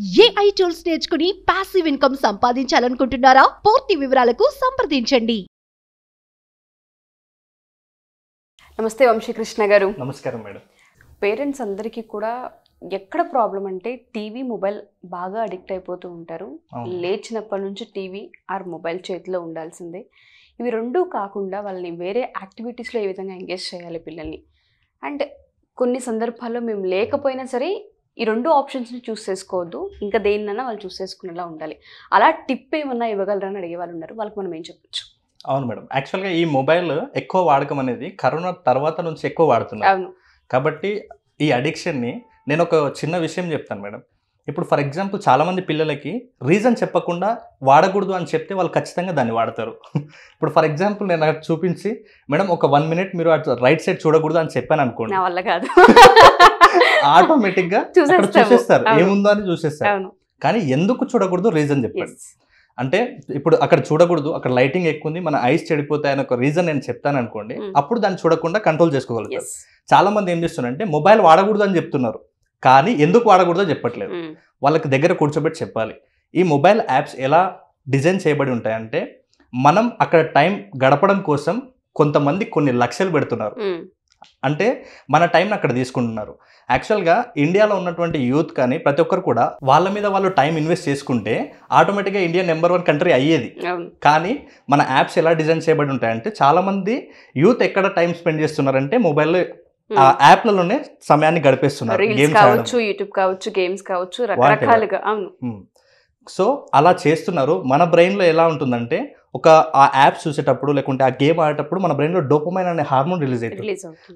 AI tools నేర్చుకుని passive income సంపాదించాలనుకుంటున్నారా? పూర్తి వివరాలకు సంప్రదించండి. నమస్తే వంశీకృష్ణ గారు. నమస్కారం మేడం. పేరెంట్స్ అందరికీ కూడా ఎక్కడ ప్రాబ్లం అంటే టీవీ మొబైల్ బాగా అడిక్ట్ అయిపోతూ ఉంటారు. లేచినప్పటి నుంచి టీవీ ఆర్ మొబైల్ చేతిలో ఉండాల్సిందే. ఇవి రెండూ కాకుండా వాళ్ళని వేరే యాక్టివిటీస్లో ఏ విధంగా ఎంగేజ్ చేయాలి పిల్లల్ని? అండ్ కొన్ని సందర్భాల్లో మేము లేకపోయినా సరే ఈ రెండు ఆప్షన్స్ని చూస్ చేసుకోవద్దు. ఇంకా దేన్నైనా వాళ్ళు చూస్ చేసుకునేలా ఉండాలి. అలా టిప్ ఏమన్నా ఇవ్వగలరని అడిగే వాళ్ళు ఉన్నారు. వాళ్ళకి మనం ఏం చెప్పొచ్చు? అవును మేడం. యాక్చువల్గా ఈ మొబైల్ ఎక్కువ వాడకం అనేది కరోనా తర్వాత నుంచి ఎక్కువ వాడుతున్నారు. అవును. కాబట్టి ఈ అడిక్షన్ని నేను ఒక చిన్న విషయం చెప్తాను మేడం. ఇప్పుడు ఫర్ ఎగ్జాంపుల్ చాలామంది పిల్లలకి రీజన్ చెప్పకుండా వాడకూడదు అని చెప్తే వాళ్ళు ఖచ్చితంగా దాన్ని వాడతారు. ఇప్పుడు ఫర్ ఎగ్జాంపుల్ నేను అక్కడ చూపించి మేడం ఒక వన్ మినిట్ మీరు అటు రైట్ సైడ్ చూడకూడదు అని చెప్పాను అనుకోండి. నా వల్ల కాదు. అక్కడ చూసేస్తాము. చూసేస్తారు. ఏముందో అని చూసేస్తారు. కానీ ఎందుకు చూడకూడదు రీజన్ చెప్పండి. అంటే ఇప్పుడు అక్కడ చూడకూడదు అక్కడ లైటింగ్ ఎక్కువ ఉంది మన ఐస్ చెడిపోతాయి అని ఒక రీజన్ నేను చెప్తాను అనుకోండి Mm. అప్పుడు దాన్ని చూడకుండా కంట్రోల్ చేసుకోగలుగుతారు. చాలా మంది ఏం చేస్తున్నారంటే మొబైల్ వాడకూడదు అని చెప్తున్నారు కానీ ఎందుకు వాడకూడదో చెప్పట్లేదు. వాళ్ళకి దగ్గర కూర్చోబెట్టి చెప్పాలి. ఈ మొబైల్ యాప్స్ ఎలా డిజైన్ చేయబడి ఉంటాయంటే మనం అక్కడ టైం గడపడం కోసం కొంతమంది కొన్ని లక్షలు పెడుతున్నారు. అంటే మన టైంని అక్కడ తీసుకుంటున్నారు. యాక్చువల్గా ఇండియాలో ఉన్నటువంటి యూత్ కానీ ప్రతి ఒక్కరు కూడా వాళ్ళ మీద వాళ్ళు టైం ఇన్వెస్ట్ చేసుకుంటే ఆటోమేటిక్గా ఇండియా నెంబర్ వన్ కంట్రీ అయ్యేది. కానీ మన యాప్స్ ఎలా డిజైన్ చేయబడి ఉంటాయంటే చాలా మంది యూత్ ఎక్కడ టైం స్పెండ్ చేస్తున్నారంటే మొబైల్ ఆ యాప్లలోనే సమయాన్ని గడిపేస్తున్నారు గేమ్స్ కావచ్చు యూట్యూబ్ కావచ్చు గేమ్స్ కావచ్చు రకరకాలుగా. అవును. సో అలా చేస్తున్నారు. మన బ్రెయిన్లో ఎలా ఉంటుందంటే ఒక ఆ యాప్స్ చూసేటప్పుడు లేకుంటే ఆ గేమ్ ఆడేటప్పుడు మన బ్రెయిన్లో డోపమైన్ అనే హార్మోన్ రిలీజ్ అవుతుంది.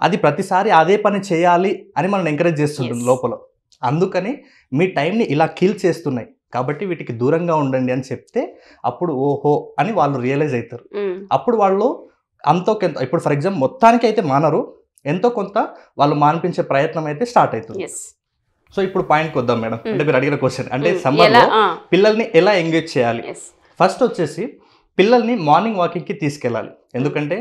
అది ప్రతిసారి అదే పని చేయాలి అని మనం ఎంకరేజ్ చేస్తుంటుంది. లోపల. అందుకని మీ టైంని ఇలా కిల్ చేస్తున్నాయి. కాబట్టి వీటికి దూరంగా ఉండండి అని చెప్తే అప్పుడు ఓహో అని వాళ్ళు రియలైజ్ అవుతారు. అప్పుడు వాళ్ళు అంతో కొంత ఇప్పుడు ఫర్ ఎగ్జాంపుల్ మొత్తానికి అయితే మానరు. ఎంతో కొంత వాళ్ళు మానిపించే ప్రయత్నం అయితే స్టార్ట్ అవుతుంది. సో ఇప్పుడు పాయింట్కి వద్దాం మేడం. అంటే మీరు అడిగిన క్వశ్చన్ అంటే సమ్మర్లో పిల్లల్ని ఎలా ఎంగేజ్ చేయాలి. ఫస్ట్ వచ్చేసి పిల్లల్ని మార్నింగ్ వాకింగ్కి తీసుకెళ్ళాలి. ఎందుకంటే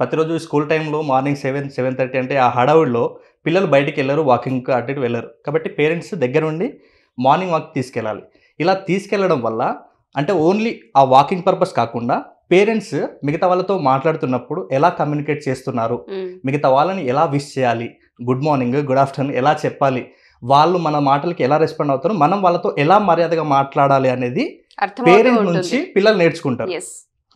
ప్రతిరోజు స్కూల్ టైంలో మార్నింగ్ సెవెన్ సెవెన్ థర్టీ అంటే ఆ హడావుడిలో పిల్లలు బయటికి వెళ్ళరు వాకింగ్కి అటు ఇటు వెళ్ళరు. కాబట్టి పేరెంట్స్ దగ్గర ఉండి మార్నింగ్ వాక్ తీసుకెళ్ళాలి. ఇలా తీసుకెళ్ళడం వల్ల అంటే ఓన్లీ ఆ వాకింగ్ పర్పస్ కాకుండా పేరెంట్స్ మిగతా వాళ్ళతో మాట్లాడుతున్నప్పుడు ఎలా కమ్యూనికేట్ చేస్తున్నారు? మిగతా వాళ్ళని ఎలా విష్ చేయాలి? గుడ్ మార్నింగ్ గుడ్ ఆఫ్టర్నూన్ ఎలా చెప్పాలి? వాళ్ళు మన మాటలకి ఎలా రెస్పాండ్ అవుతారు మనం వాళ్ళతో ఎలా మర్యాదగా మాట్లాడాలి అనేది పేరెంట్ నుంచి పిల్లలు నేర్చుకుంటారు.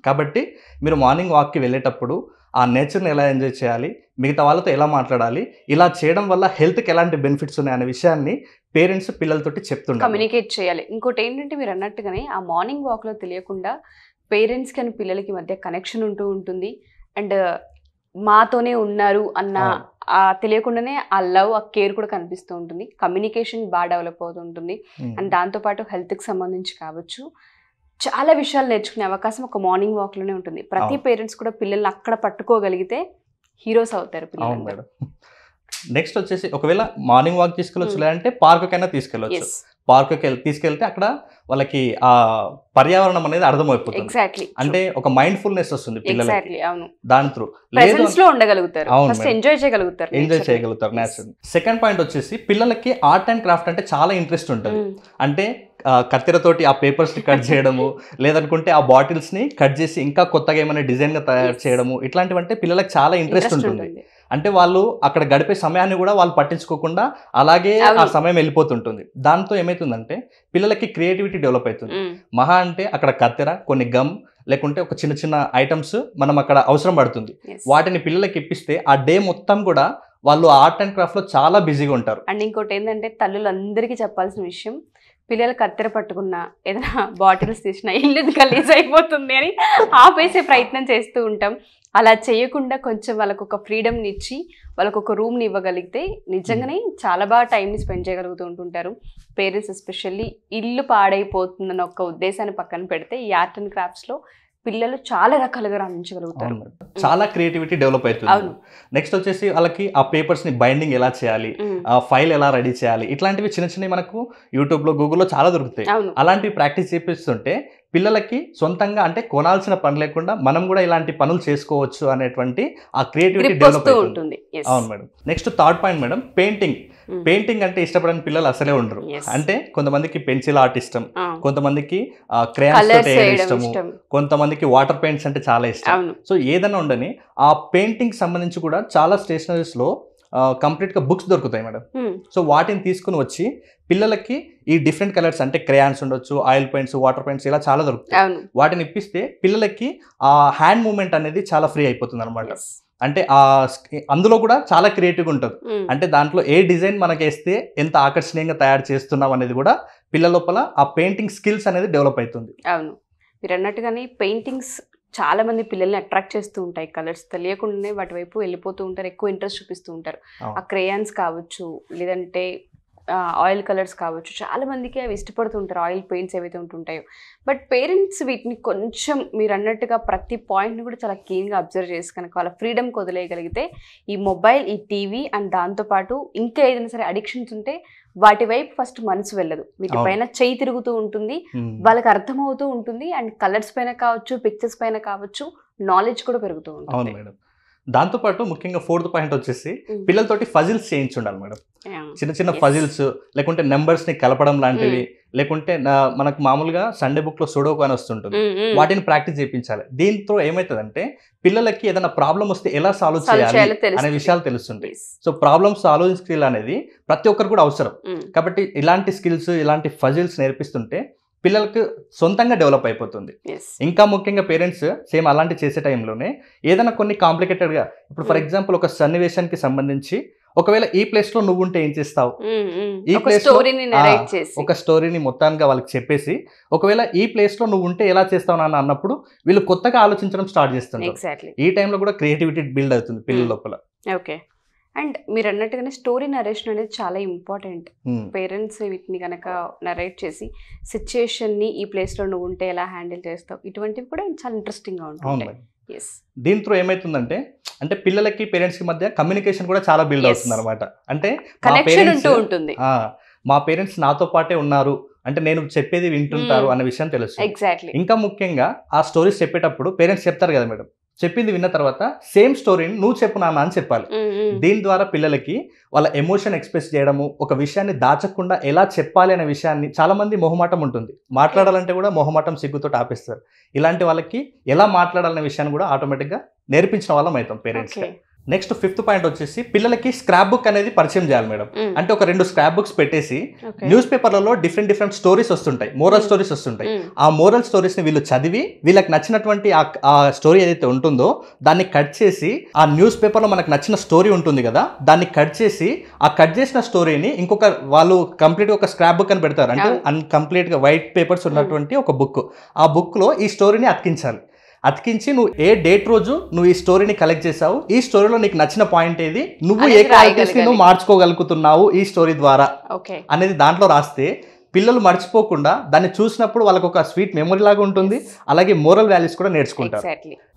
కాబట్టి మీరు మార్నింగ్ వాక్కి వెళ్ళేటప్పుడు ఆ నేచర్ని ఎలా ఎంజాయ్ చేయాలి మిగతా వాళ్ళతో ఎలా మాట్లాడాలి ఇలా చేయడం వల్ల హెల్త్కి ఎలాంటి బెనిఫిట్స్ ఉన్నాయనే విషయాన్ని పేరెంట్స్ పిల్లలతోటి చెప్తుంటారు. కమ్యూనికేట్ చేయాలి. ఇంకోటి ఏంటంటే మీరు అన్నట్టుగానే ఆ మార్నింగ్ వాక్లో తెలియకుండా పేరెంట్స్ కానీ పిల్లలకి మధ్య కనెక్షన్ ఉంటూ ఉంటుంది. అండ్ మాతోనే ఉన్నారు అన్న తెలియకుండానే ఆ లవ్ ఆ కేర్ కూడా కనిపిస్తూ ఉంటుంది. కమ్యూనికేషన్ బాగా డెవలప్ అవుతూ ఉంటుంది. ఉమ్. అండ్ దాంతోపాటు హెల్త్కి సంబంధించి కావచ్చు చాలా విషయాలు నేర్చుకునే అవకాశం ఒక మార్నింగ్ వాక్లోనే ఉంటుంది. ప్రతి. పేరెంట్స్ కూడా పిల్లల్ని అక్కడ పట్టుకోగలిగితే హీరోస్ అవుతారు పిల్లలు నెక్స్ట్ వచ్చేసి ఒకవేళ మార్నింగ్ వాక్ తీసుకెళ్ళొచ్చు Hmm. లేదంటే పార్కుకైనా తీసుకెళ్ళొచ్చు. పార్కుకి వెళ్ళి తీసుకెళ్తే అక్కడ వాళ్ళకి ఆ పర్యావరణం అనేది అర్థమైపోతుంది. ఎగ్జాక్ట్లీ అంటే ఒక మైండ్ఫుల్నెస్ వస్తుంది పిల్లలకి. దాని త్రూ లో ఉండగలుగుతారు. First madam. ఎంజాయ్ చేయగలుగుతారు ఎంజాయ్. చేయగలుగుతారు. నేచురల్ సెకండ్ పాయింట్ వచ్చేసి పిల్లలకి ఆర్ట్ అండ్ క్రాఫ్ట్ అంటే చాలా ఇంట్రెస్ట్ ఉంటుంది. Mm. అంటే కత్తెరతోటి ఆ పేపర్స్ని కట్ చేయడము లేదనుకుంటే ఆ బాటిల్స్ని కట్ చేసి ఇంకా కొత్తగా ఏమైనా డిజైన్గా తయారు. చేయడము ఇట్లాంటివంటే పిల్లలకి చాలా ఇంట్రెస్ట్ ఉంటుంది. అంటే వాళ్ళు అక్కడ గడిపే సమయాన్ని కూడా వాళ్ళు పట్టించుకోకుండా అలాగే ఆ. సమయం వెళ్ళిపోతుంటుంది దాంతో ఏమైతుందంటే పిల్లలకి క్రియేటివిటీ డెవలప్ అవుతుంది. మహా అంటే అక్కడ కత్తెర కొన్ని గమ్ లేకుంటే ఒక చిన్న చిన్న ఐటమ్స్ మనం అక్కడ అవసరం పడుతుంది. వాటిని పిల్లలకి ఇప్పిస్తే ఆ డే మొత్తం కూడా వాళ్ళు ఆర్ట్ అండ్ క్రాఫ్ట్లో చాలా బిజీగా ఉంటారు అండ్ ఇంకోటి ఏంటంటే తల్లులు అందరికీ చెప్పాల్సిన విషయం పిల్లలు కత్తెర పట్టుకున్నా ఏదైనా బాటిల్స్ తీసినా ఇల్లు గలీజ్ అయిపోతుంది అని ఆపేసే ప్రయత్నం చేస్తూ ఉంటాం అలా చేయకుండా కొంచెం వాళ్ళకు ఒక ఫ్రీడమ్ని ఇచ్చి వాళ్ళకు ఒక రూమ్ని ఇవ్వగలిగితే నిజంగానే చాలా బాగా టైంని స్పెండ్ చేయగలుగుతూ ఉంటుంటారు. పేరెంట్స్ ఎస్పెషల్లీ ఇల్లు పాడైపోతుందన్న ఒక ఉద్దేశాన్ని పక్కన పెడితే ఈ ఆర్ట్ అండ్ క్రాఫ్ట్స్లో పిల్లలు చాలా రకాలుగా రాణించగలుగుతారు. చాలా క్రియేటివిటీ డెవలప్ అవుతుంది. అవును. నెక్స్ట్ వచ్చేసి వాళ్ళకి ఆ పేపర్స్ని బైండింగ్ ఎలా చేయాలి ఆ ఫైల్ ఎలా రెడీ చేయాలి ఇట్లాంటివి చిన్న చిన్నవి మనకు యూట్యూబ్లో గూగుల్లో చాలా దొరుకుతాయి. అలాంటివి ప్రాక్టీస్ చేపిస్తుంటే పిల్లలకి సొంతంగా అంటే కొనాల్సిన పని లేకుండా మనం కూడా ఇలాంటి పనులు చేసుకోవచ్చు అనేటువంటి ఆ క్రియేటివిటీ డెవలప్ అవుతుంది. అవును madam. Next third point madam painting. Painting అంటే ఇష్టపడని పిల్లలు అసలే ఉండరు. అంటే కొంతమందికి పెన్సిల్ ఆర్ట్ ఇష్టం కొంతమందికి క్రేయాన్స్ ఇష్టము ఇష్టం. కొంతమందికి వాటర్ పెయింట్స్ అంటే చాలా ఇష్టం. సో ఏదైనా ఉండని ఆ పెయింటింగ్ సంబంధించి కూడా చాలా స్టేషనరీస్లో కంప్లీట్గా బుక్స్ దొరుకుతాయి మేడం. సో వాటిని తీసుకుని వచ్చి పిల్లలకి ఈ డిఫరెంట్ కలర్స్ అంటే క్రేయాన్స్ ఉండొచ్చు ఆయిల్ పెయింట్స్ వాటర్ పెయింట్స్ ఇలా చాలా దొరుకుతాయి. వాటిని ఇప్పిస్తే పిల్లలకి ఆ హ్యాండ్ మూమెంట్ అనేది చాలా ఫ్రీ అయిపోతుంది అనమాట. అంటే ఆ అందులో కూడా చాలా క్రియేటివ్గా ఉంటుంది. అంటే దాంట్లో ఏ డిజైన్ మనకి వేస్తే ఎంత ఆకర్షణీయంగా తయారు చేస్తున్నాం అనేది కూడా పిల్లల లోపల ఆ పెయింటింగ్ స్కిల్స్ అనేది డెవలప్ అవుతుంది. అవును. మీరు అన్నట్టుగానే పెయింటింగ్స్ చాలా మంది పిల్లల్ని అట్రాక్ట్ చేస్తూ ఉంటాయి. కలర్స్ తెలియకుండానే వాటి వైపు వెళ్ళిపోతూ ఉంటారు. ఎక్కువ ఇంట్రెస్ట్ చూపిస్తూ ఉంటారు. ఆ క్రేయాన్స్ కావచ్చు లేదంటే ఆయిల్ కలర్స్ కావచ్చు. చాలా మందికి అవి ఇష్టపడుతూ ఉంటారు. ఆయిల్ పెయింట్స్ ఏవైతే ఉంటుంటాయో. బట్ పేరెంట్స్ వీటిని కొంచెం మీరు అన్నట్టుగా ప్రతి పాయింట్ని కూడా చాలా క్లీన్గా అబ్జర్వ్ చేసి కనుక వాళ్ళ ఫ్రీడమ్ వదిలేయగలిగితే ఈ మొబైల్ ఈ టీవీ అండ్ దాంతోపాటు ఇంకా ఏదైనా సరే అడిక్షన్స్ ఉంటే వాటి వైపు ఫస్ట్ మనసు వెళ్ళదు. వీటిపైన చేయి తిరుగుతూ ఉంటుంది. వాళ్ళకి అర్థమవుతూ ఉంటుంది. అండ్ కలర్స్ పైన కావచ్చు పిక్చర్స్ పైన కావచ్చు నాలెడ్జ్ కూడా పెరుగుతూ ఉంటుంది. దాంతోపాటు ముఖ్యంగా ఫోర్త్ పాయింట్ వచ్చేసి. పిల్లలతోటి ఫజిల్స్ చేయించుండాలి మేడం. చిన్న చిన్న. ఫజిల్స్ లేకుంటే numbers ని కలపడం లాంటివి లేకుంటే మనకు మామూలుగా సండే బుక్లో సుడోకు అని వస్తుంటుంది. వాటిని ప్రాక్టీస్ చేయించాలి దీంతో ఏమవుతుందంటే పిల్లలకి ఏదైనా ప్రాబ్లం వస్తే ఎలా సాల్వ్ చేయాలి అనే. విషయాలు తెలుస్తుంటాయి. సో ప్రాబ్లమ్ సాల్వింగ్ స్కిల్ అనేది ప్రతి ఒక్కరు కూడా అవసరం కాబట్టి ఇలాంటి స్కిల్స్ ఇలాంటి ఫజిల్స్ నేర్పిస్తుంటే పిల్లలకు సొంతంగా డెవలప్ అయిపోతుంది. ఇంకా ముఖ్యంగా పేరెంట్స్ సేమ్ అలాంటి చేసే టైంలోనే ఏదైనా కొన్ని కాంప్లికేటెడ్గా ఇప్పుడు ఫర్ Hmm. ఎగ్జాంపుల్ ఒక సన్నివేశానికి సంబంధించి ఒకవేళ ఈ ప్లేస్లో నువ్వు ఉంటే ఏం చేస్తావు ఉమ్, ఉమ్. ఈ చేసి ఒక స్టోరీని మొత్తానికి వాళ్ళకి చెప్పేసి ఒకవేళ ఈ ప్లేస్లో నువ్వు ఉంటే ఎలా చేస్తావు నాన్న అన్నప్పుడు వీళ్ళు కొత్తగా ఆలోచించడం స్టార్ట్ ఎగ్జాక్ట్లీ ఈ టైంలో కూడా క్రియేటివిటీ బిల్డ్ అవుతుంది పిల్లల Hmm. లోపల ఓకే అండ్ మీరు అన్నట్టుగానే స్టోరీ నరేషన్ అనేది చాలా ఇంపార్టెంట్. Hmm. పేరెంట్స్ వీటిని కనుక నరేట్ చేసి సిచ్యుయేషన్ని ఈ ప్లేస్లో నువ్వు ఉంటే ఎలా హ్యాండిల్ చేస్తావు? ఇటువంటివి కూడా చాలా ఇంట్రెస్టింగ్గా ఉంటాయి. ఎస్ దీంతో ఏమైతుందంటే అంటే పిల్లలకి పేరెంట్స్కి మధ్య కమ్యూనికేషన్ కూడా చాలా బిల్డ్. అవుతుంది అనమాట అంటే కనెక్షన్ ఉంటూ ఉంటుంది. మా పేరెంట్స్ నాతో పాటే ఉన్నారు. అంటే నేను చెప్పేది వింటుంటారు Hmm. అన్న విషయం తెలుసు ఎగ్జాక్ట్లీ ఇంకా ముఖ్యంగా ఆ స్టోరీస్ చెప్పేటప్పుడు పేరెంట్స్ చెప్తారు కదా మేడం చెప్పింది విన్న తర్వాత సేమ్ స్టోరీని నువ్వు చెప్పు నాన్న అని చెప్పాలి. దీని ద్వారా పిల్లలకి వాళ్ళ ఎమోషన్ ఎక్స్ప్రెస్ చేయడము ఒక విషయాన్ని దాచకుండా ఎలా చెప్పాలి అనే విషయాన్ని చాలా మంది మొహమాటం ఉంటుంది. మాట్లాడాలంటే కూడా మొహమాటం సిగ్గుతో ఆపేస్తారు. ఇలాంటి వాళ్ళకి ఎలా మాట్లాడాలనే విషయాన్ని కూడా ఆటోమేటిక్గా నేర్పించిన వాళ్ళం అవుతాం పేరెంట్స్ నెక్స్ట్ ఫిఫ్త్ పాయింట్ వచ్చేసి పిల్లలకి స్క్రాప్ బుక్ అనేది పరిచయం చేయాలి మేడం. అంటే ఒక రెండు స్క్రాప్ బుక్స్ పెట్టేసి న్యూస్ పేపర్లలో డిఫరెంట్ డిఫరెంట్ స్టోరీస్ వస్తుంటాయి. మోరల్. స్టోరీస్ వస్తుంటాయి. ఆ మోరల్ స్టోరీస్ని వీళ్ళు చదివి వీళ్ళకి నచ్చినటువంటి ఆ స్టోరీ ఏదైతే ఉంటుందో దాన్ని కట్ చేసి ఆ న్యూస్ పేపర్లో మనకు నచ్చిన స్టోరీ ఉంటుంది కదా దాన్ని కట్ చేసి ఆ కట్ చేసిన స్టోరీని ఇంకొక వాళ్ళు కంప్లీట్ ఒక స్క్రాప్ బుక్ అని పెడతారు. అంటే అవును. అన్కంప్లీట్గా వైట్ పేపర్స్ ఉన్నటువంటి ఒక బుక్. ఆ బుక్లో ఈ స్టోరీని అతికించాలి. అతికించి నువ్వు ఏ డేట్ రోజు నువ్వు ఈ స్టోరీని కలెక్ట్ చేసావు ఈ స్టోరీలో నీకు నచ్చిన పాయింట్ ఏది? నువ్వు ఏ క్వాలిటీస్ని. నువ్వు మార్చుకోగలుగుతున్నావు ఈ స్టోరీ ద్వారా? అనేది దాంట్లో రాస్తే పిల్లలు మర్చిపోకుండా దాన్ని చూసినప్పుడు వాళ్ళకి ఒక స్వీట్ మెమరీ లాగా ఉంటుంది. అలాగే మోరల్ వాల్యూస్ కూడా నేర్చుకుంటారు.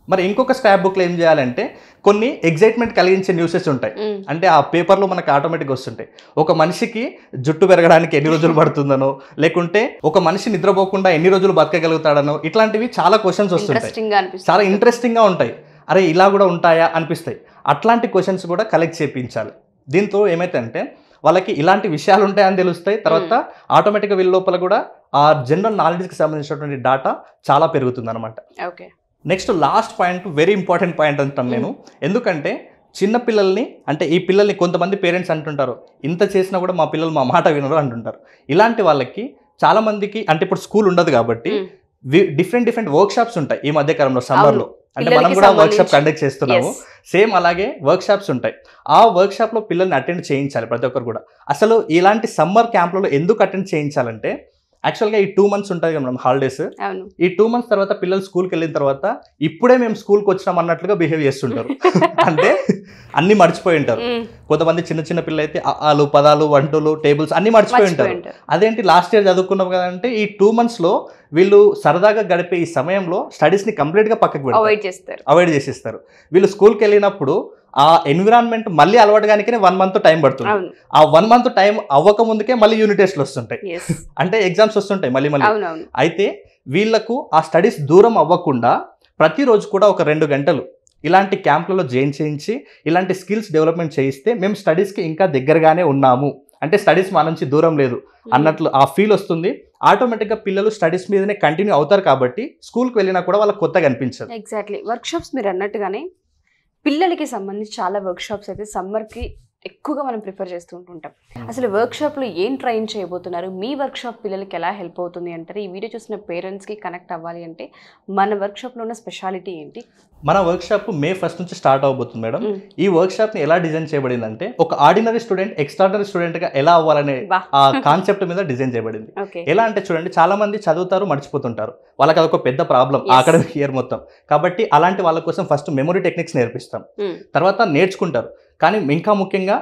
మరి ఇంకొక స్క్రాప్ బుక్లో ఏం చేయాలంటే కొన్ని ఎగ్జైట్మెంట్ కలిగించే న్యూసెస్ ఉంటాయి. అంటే ఆ పేపర్లో మనకు ఆటోమేటిక్గా వస్తుంటాయి. ఒక మనిషికి జుట్టు పెరగడానికి ఎన్ని రోజులు పడుతుందనో లేకుంటే ఒక మనిషి నిద్రపోకుండా ఎన్ని రోజులు బతకగలుగుతాడనో ఇట్లాంటివి చాలా క్వశ్చన్స్ వస్తుంటాయి. ఇంట్రెస్టింగ్గా అనిపిస్తుంది. చాలా ఇంట్రెస్టింగ్గా ఉంటాయి. అరే ఇలా కూడా ఉంటాయా? అనిపిస్తాయి. అట్లాంటి క్వశ్చన్స్ కూడా కలెక్ట్ చేయించాలి దీంతో ఏమైతే వాళ్ళకి ఇలాంటి విషయాలు ఉంటాయని తెలుస్తాయి. తర్వాత ఆటోమేటిక్గా వీళ్ళ లోపల కూడా ఆ జనరల్ నాలెడ్జ్కి సంబంధించినటువంటి డాటా చాలా పెరుగుతుంది అనమాట okay. Next last point very important point అంటాను నేను. ఎందుకంటే చిన్న పిల్లల్ని అంటే ఈ పిల్లల్ని కొంతమంది పేరెంట్స్ అంటుంటారు. ఇంత చేసినా కూడా మా పిల్లలు మా మాట వినరు అంటుంటారు. ఇలాంటి వాళ్ళకి చాలా మందికి అంటే ఇప్పుడు స్కూల్ ఉండదు కాబట్టి డిఫరెంట్ డిఫరెంట్ వర్క్ షాప్స్ ఉంటాయి ఈ మధ్య కాలంలో సమ్మర్లో అంటే మనం కూడా వర్క్ షాప్ కండక్ట్ చేస్తున్నాము. సేమ్ అలాగే వర్క్ షాప్స్ ఉంటాయి. ఆ వర్క్ షాప్లో పిల్లల్ని అటెండ్ చేయించాలి ప్రతి ఒక్కరు కూడా. అసలు ఇలాంటి సమ్మర్ క్యాంప్లలో ఎందుకు అటెండ్ చేయించాలంటే యాక్చువల్గా ఈ టూ మంత్స్ ఉంటుంది కదా మనం హాలిడేస్ ఈ టూ మంత్స్ తర్వాత పిల్లలు స్కూల్కి వెళ్ళిన తర్వాత ఇప్పుడే మేము స్కూల్కి వచ్చినాం అన్నట్లుగా బిహేవ్ చేస్తుంటారు. అంటే అన్ని మర్చిపోయి ఉంటారు. కొంతమంది చిన్న చిన్న పిల్లలు అయితే ఆలు పదాలు వంటలు టేబుల్స్ అన్ని మర్చిపోయి ఉంటారు మర్చిపోయి ఉంటారు. అదేంటి లాస్ట్ ఇయర్ చదువుకున్నాం కదంటే ఈ టూ మంత్స్లో వీళ్ళు సరదాగా గడిపే ఈ సమయంలో స్టడీస్ని కంప్లీట్గా పక్కకు పెడతారు. అవాయిడ్ చేస్తారు. అవాయిడ్ చేసేస్తారు. వీళ్ళు స్కూల్కి వెళ్ళినప్పుడు ఆ ఎన్విరాన్మెంట్ మళ్ళీ అలవాటు కానీ వన్ మంత్ టైం పడుతుంది ఆ వన్ మంత్ టైం అవ్వక ముందుకే మళ్ళీ యూనిట్ టెస్ట్లు వస్తుంటాయి. అంటే ఎగ్జామ్స్ వస్తుంటాయి మళ్ళీ మళ్ళీ. అయితే వీళ్ళకు ఆ స్టడీస్ దూరం అవ్వకుండా ప్రతిరోజు కూడా ఒక రెండు గంటలు ఇలాంటి క్యాంపులలో జాయిన్ చేయించి ఇలాంటి స్కిల్స్ డెవలప్మెంట్ చేయిస్తే మేము స్టడీస్కి ఇంకా దగ్గరగానే ఉన్నాము. అంటే స్టడీస్ మా నుంచి దూరం లేదు అన్నట్లు ఆ ఫీల్ వస్తుంది. ఆటోమేటిక్గా పిల్లలు స్టడీస్ మీదనే కంటిన్యూ అవుతారు కాబట్టి స్కూల్కి వెళ్ళినా కూడా వాళ్ళకి కొత్తగా అనిపించదు. ఎగ్జాక్ట్లీ వర్క్ షాప్స్ మీరు అన్నట్టుగానే పిల్లలకి సంబంధించి చాలా వర్క్ షాప్స్ అయితే సమ్మర్కి ఎక్కువగా మనం ప్రిఫర్ చేస్తూ ఉంటుంటాం. అసలు వర్క్ షాప్లో ఏం ట్రైన్ చేయబోతున్నారు? మీ వర్క్ షాప్ పిల్లలకి ఎలా హెల్ప్ అవుతుంది అంటారు? ఈ వీడియో చూసిన పేరెంట్స్కి కనెక్ట్ అవ్వాలి అంటే మన వర్క్ షాప్లో ఉన్న స్పెషాలిటీ ఏంటి? మన వర్క్ షాప్ మే ఫస్ట్ నుంచి స్టార్ట్ అవబోతుంది మేడం. ఈ వర్క్ షాప్ని ఎలా డిజైన్ చేయబడిందంటే ఒక ఆర్డినరీ స్టూడెంట్ ఎక్స్ట్రాడనరీ స్టూడెంట్గా ఎలా అవ్వాలనే ఆ కాన్సెప్ట్ మీద డిజైన్ చేయబడింది. ఎలా అంటే చూడండి చాలా మంది చదువుతారు మర్చిపోతుంటారు. వాళ్ళకి అదొక పెద్ద ప్రాబ్లం. అకాడమిక్ ఇయర్ మొత్తం. కాబట్టి అలాంటి వాళ్ళ కోసం ఫస్ట్ మెమొరీ టెక్నిక్స్ నేర్పిస్తాం. తర్వాత నేర్చుకుంటారు. కానీ ఇంకా ముఖ్యంగా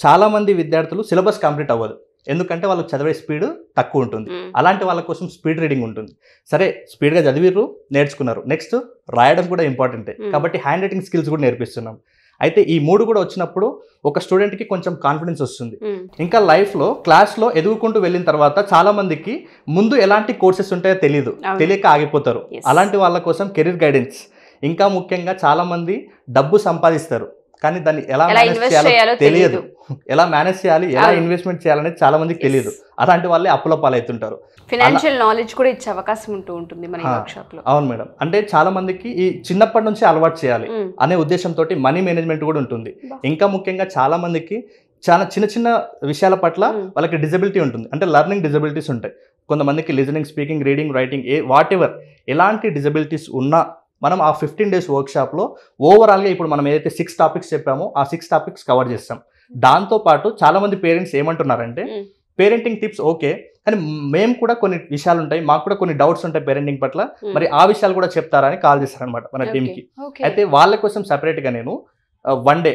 చాలా మంది విద్యార్థులు సిలబస్ కంప్లీట్ అవ్వదు. ఎందుకంటే వాళ్ళకి చదివే స్పీడ్ తక్కువ ఉంటుంది. అలాంటి వాళ్ళ కోసం స్పీడ్ రీడింగ్ ఉంటుంది. సరే స్పీడ్గా చదివిర్రు నేర్చుకున్నారు. నెక్స్ట్ రాయడం కూడా ఇంపార్టెంటే. కాబట్టి హ్యాండ్ రైటింగ్ స్కిల్స్ కూడా నేర్పిస్తున్నాం. అయితే ఈ మూడు కూడా వచ్చినప్పుడు ఒక స్టూడెంట్కి కొంచెం కాన్ఫిడెన్స్ వస్తుంది. ఇంకా లైఫ్లో క్లాస్లో ఎదుగుకుంటూ వెళ్ళిన తర్వాత చాలా మందికి ముందు ఎలాంటి కోర్సెస్ ఉంటాయో తెలియదు. తెలియక ఆగిపోతారు. అలాంటి వాళ్ళ కోసం కెరీర్ గైడెన్స్. ఇంకా ముఖ్యంగా చాలా మంది డబ్బు సంపాదిస్తారు. కానీ దాన్ని ఎలా మేనేజ్ చేయాలో తెలియదు. ఎలా మేనేజ్ చేయాలి ఎలా. ఇన్వెస్ట్మెంట్ చేయాలనేది చాలా మందికి తెలియదు. అలాంటి వాళ్ళే అప్పుల పాలవుతుంటారు. ఫినాన్షియల్ నాలెడ్జ్ కూడా ఇచ్చే అవకాశం ఉంటూ ఉంటుంది మన లో. అవును మేడం. అంటే చాలా మందికి ఈ చిన్నప్పటి నుంచి అలవాటు చేయాలి. అనే ఉద్దేశంతో మనీ మేనేజ్మెంట్ కూడా ఉంటుంది. ఇంకా ముఖ్యంగా చాలా మందికి చాలా చిన్న చిన్న విషయాల పట్ల. వాళ్ళకి డిజబిలిటీ ఉంటుంది. అంటే లర్నింగ్ డిజబిలిటీస్ ఉంటాయి. కొంతమందికి లిజనింగ్ స్పీకింగ్ రీడింగ్ రైటింగ్ ఏ వాట్ ఎవర్ ఎలాంటి డిజబిలిటీస్ ఉన్నా మనం ఆ ఫిఫ్టీన్ డేస్ వర్క్షాప్లో ఓవరాల్గా ఇప్పుడు మనం ఏదైతే సిక్స్ టాపిక్స్ చెప్పామో ఆ సిక్స్ టాపిక్స్ కవర్ చేస్తాం దాంతోపాటు చాలామంది పేరెంట్స్ ఏమంటున్నారంటే. పేరెంటింగ్ టిప్స్ ఓకే కానీ మేము కూడా కొన్ని విషయాలు ఉంటాయి మాకు కూడా కొన్ని డౌట్స్ ఉంటాయి పేరెంటింగ్ పట్ల. మరి ఆ విషయాలు కూడా చెప్తారా అని కాల్ చేస్తారనమాట మన. టీంకి. అయితే వాళ్ళ కోసం సపరేట్గా నేను వన్ డే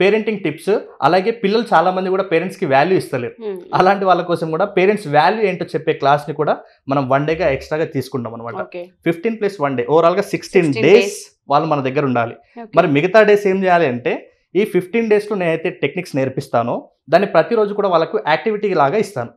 పేరెంటింగ్ టిప్స్ అలాగే పిల్లలు చాలా మంది కూడా పేరెంట్స్కి వాల్యూ ఇస్తలేరు. అలాంటి వాళ్ళ కోసం కూడా పేరెంట్స్ వాల్యూ ఏంటో చెప్పే క్లాస్ని కూడా మనం వన్ డేగా ఎక్స్ట్రాగా తీసుకుంటాం అనమాట ఫిఫ్టీన్ ప్లస్ వన్ డే ఓవరాల్గా సిక్స్టీన్ 16 డేస్. వాళ్ళు మన దగ్గర ఉండాలి. మరి మిగతా డేస్ ఏం చేయాలి అంటే ఈ ఫిఫ్టీన్ డేస్లో నేనైతే టెక్నిక్స్ నేర్పిస్తానో దాన్ని ప్రతిరోజు కూడా వాళ్ళకు యాక్టివిటీ లాగా ఇస్తాను.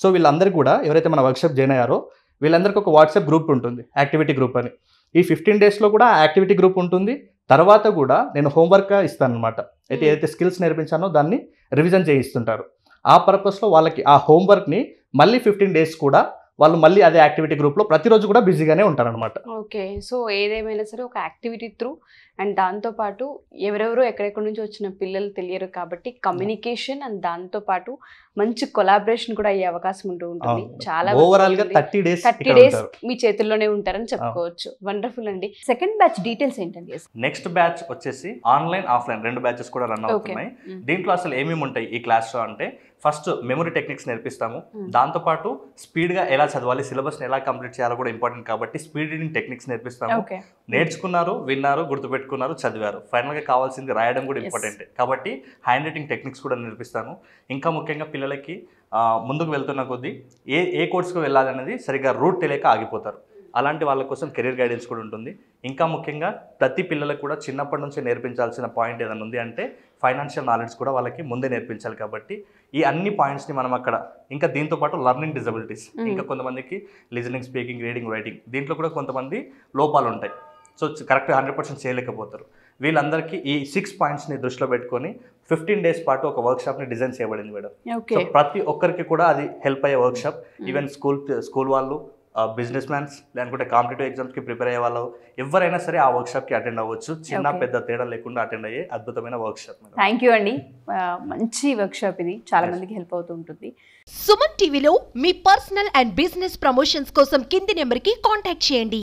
సో వీళ్ళందరికీ కూడా ఎవరైతే మన వర్క్షాప్ జాయిన్ అయ్యారో వీళ్ళందరికీ ఒక వాట్సాప్ గ్రూప్ ఉంటుంది యాక్టివిటీ గ్రూప్ అని ఈ ఫిఫ్టీన్ డేస్లో కూడా యాక్టివిటీ గ్రూప్ ఉంటుంది తర్వాత కూడా నేను హోంవర్క్ ఇస్తాను అనమాట అయితే. ఏదైతే స్కిల్స్ నేర్పించానో దాన్ని రివిజన్ చేయిస్తుంటారు ఆ పర్పస్లో వాళ్ళకి ఆ హోంవర్క్ని మళ్ళీ ఫిఫ్టీన్ డేస్ కూడా వాళ్ళు మళ్ళీ అదే యాక్టివిటీ గ్రూప్లో ప్రతిరోజు కూడా బిజీగానే ఉంటారనమాట ఓకే సో ఏదేమైనా సరే ఒక యాక్టివిటీ త్రూ అండ్ దాంతోపాటు ఎవరెవరో ఎక్కడెక్కడి నుంచి వచ్చిన పిల్లలు తెలియరు కాబట్టి కమ్యూనికేషన్ అండ్ దాంతోపాటు మంచి కొలాబరేషన్ కూడా అయ్యే అవకాశం ఉంటూ ఉంటుంది. చాలా ఓవరాల్గా థర్టీ డేస్ థర్టీ డేస్ మీ చేతుల్లోనే ఉంటారని చెప్పుకోవచ్చు. వండర్ఫుల్ అండి. సెకండ్ బ్యాచ్ డీటెయిల్స్ ఏంటండి? నెక్స్ట్ బ్యాచ్ వచ్చేసి ఆన్లైన్ ఆఫ్లైన్ రెండు బ్యాచెస్ కూడా రన్ ఓకే అవుతున్నాయి. దీంట్లో అసలు ఏమేమి ఉంటాయి ఈ క్లాస్లో అంటే ఫస్ట్ మెమరీ టెక్నిక్స్ నేర్పిస్తాము. Hmm. దాంతోపాటు స్పీడ్గా ఎలా చదవాలి సిలబస్ని ఎలా కంప్లీట్ చేయాలో కూడా ఇంపార్టెంట్ కాబట్టి స్పీడ్ రీడింగ్ టెక్నిక్స్ నేర్పిస్తాము. నేర్చుకున్నారు విన్నారు గుర్తుపెట్టుకున్నారు చదివారు. ఫైనల్గా కావాల్సింది రాయడం కూడా. ఇంపార్టెంట్. కాబట్టి హ్యాండ్ రైటింగ్ టెక్నిక్స్ కూడా నేర్పిస్తాను. ఇంకా ముఖ్యంగా పిల్లలకి ముందుకు వెళ్తున్న కొద్దీ ఏ ఏ కోర్స్కి వెళ్ళాలనేది సరిగ్గా రూట్ తెలియక ఆగిపోతారు. అలాంటి వాళ్ళ కోసం కెరీర్ గైడెన్స్ కూడా ఉంటుంది. ఇంకా ముఖ్యంగా ప్రతి పిల్లలకు కూడా చిన్నప్పటి నుంచే నేర్పించాల్సిన పాయింట్ ఏదైనా ఉంది అంటే ఫైనాన్షియల్ నాలెడ్జ్ కూడా వాళ్ళకి ముందే నేర్పించాలి కాబట్టి ఈ అన్ని పాయింట్స్ని మనం అక్కడ ఇంకా దీంతో పాటు లర్నింగ్ డిజబిలిటీస్. ఇంకా కొంతమందికి లిజనింగ్ స్పీకింగ్ రీడింగ్ రైటింగ్ దీంట్లో కూడా కొంతమంది లోపాలు ఉంటాయి. సో కరెక్ట్గా హండ్రెడ్ పర్సెంట్ చేయలేకపోతారు. వీళ్ళందరికీ ఈ సిక్స్ పాయింట్స్ని దృష్టిలో పెట్టుకొని ఫిఫ్టీన్ డేస్ పాటు ఒక వర్క్షాప్ని డిజైన్ చేయబడింది మేడం. సో ప్రతి ఒక్కరికి కూడా అది హెల్ప్ అయ్యే వర్క్షాప్. ఈవెన్ స్కూల్ స్కూల్ వాళ్ళు బిజినెస్ మ్యాన్స్ లేకుంటే కాంపిటేటివ్ ఎగ్జామ్స్కి ప్రిపేర్ అయ్యే వాళ్ళు ఎవరైనా సరే ఆ వర్క్షాప్కి అటెండ్ అవ్వచ్చు. చిన్న. పెద్ద తేడా లేకుండా అటెండ్ అయ్యే అద్భుతమైన వర్క్షాప్ థ్యాంక్ యూ అండి. మంచి వర్క్షాప్ ఇది. చాలా మందికి హెల్ప్ అవుతూ ఉంటుంది. సుమన్ టీవీలో మీ పర్సనల్ అండ్ బిజినెస్ ప్రమోషన్స్ కోసం కింది నెంబర్కి కాంటాక్ట్ చేయండి.